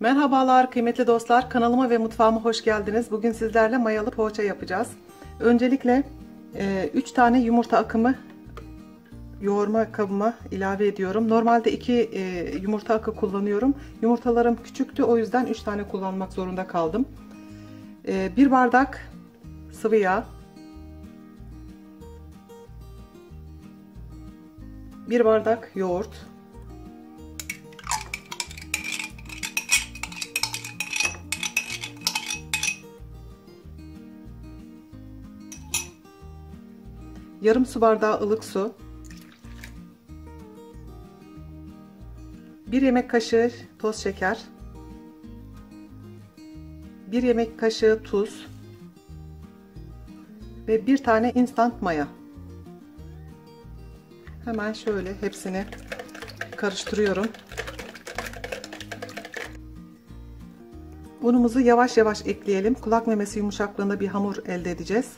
Merhabalar kıymetli dostlar kanalıma ve mutfağıma hoş geldiniz. Bugün sizlerle mayalı poğaça yapacağız. Öncelikle 3 e, tane yumurta akımı yoğurma kabıma ilave ediyorum. Normalde 2 e, yumurta akı kullanıyorum. Yumurtalarım küçüktü o yüzden 3 tane kullanmak zorunda kaldım. 1 e, bardak sıvı yağ. 1 bardak yoğurt. Yarım su bardağı ılık su, 1 yemek kaşığı toz şeker, 1 yemek kaşığı tuz ve bir tane instant maya. Hemen şöyle hepsini karıştırıyorum. Unumuzu yavaş yavaş ekleyelim. Kulak memesi yumuşaklığında bir hamur elde edeceğiz.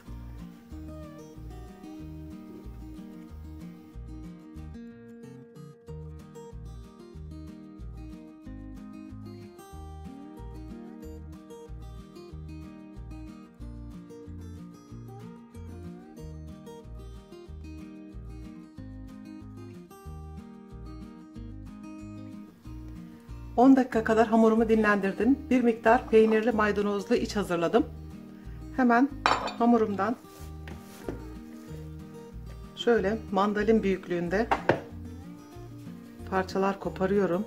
10 dakika kadar hamurumu dinlendirdim. Bir miktar peynirli maydanozlu iç hazırladım. Hemen hamurumdan şöyle mandalin büyüklüğünde parçalar koparıyorum.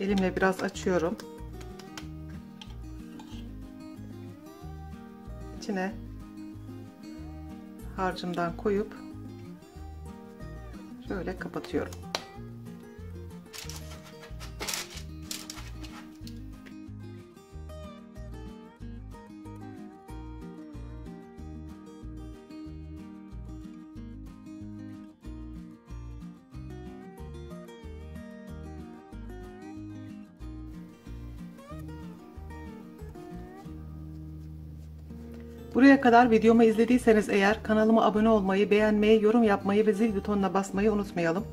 Elimle biraz açıyorum. İçine harcımdan koyup Şöyle kapatıyorum. Buraya kadar videomu izlediyseniz eğer kanalıma abone olmayı, beğenmeyi, yorum yapmayı ve zil butonuna basmayı unutmayalım.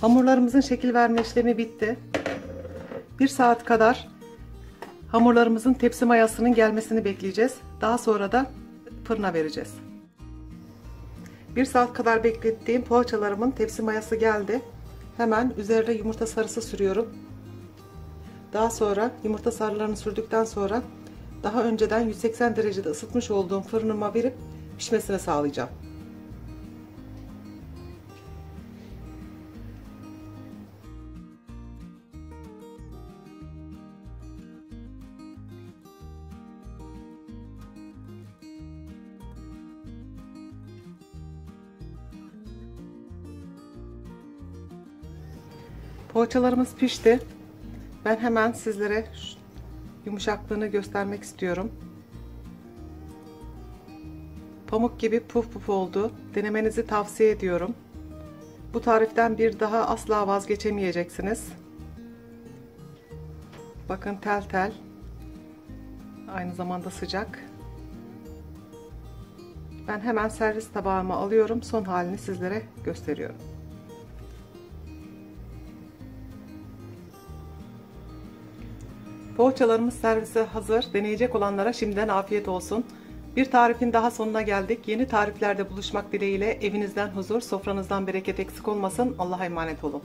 Hamurlarımızın şekil verme işlemi bitti. Bir saat kadar hamurlarımızın tepsi mayasının gelmesini bekleyeceğiz. Daha sonra da fırına vereceğiz. Bir saat kadar beklettiğim poğaçalarımın tepsi mayası geldi. Hemen üzerine yumurta sarısı sürüyorum. Daha sonra yumurta sarılarını sürdükten sonra daha önceden 180 derecede ısıtmış olduğum fırınıma verip pişmesini sağlayacağım. Poğaçalarımız pişti. Ben hemen sizlere yumuşaklığını göstermek istiyorum. Pamuk gibi puf puf oldu. Denemenizi tavsiye ediyorum. Bu tariften bir daha asla vazgeçemeyeceksiniz. Bakın tel tel. Aynı zamanda sıcak. Ben hemen servis tabağıma alıyorum. Son halini sizlere gösteriyorum. Poğaçalarımız servise hazır. Deneyecek olanlara şimdiden afiyet olsun. Bir tarifin daha sonuna geldik. Yeni tariflerde buluşmak dileğiyle evinizden huzur, sofranızdan bereket eksik olmasın. Allah'a emanet olun.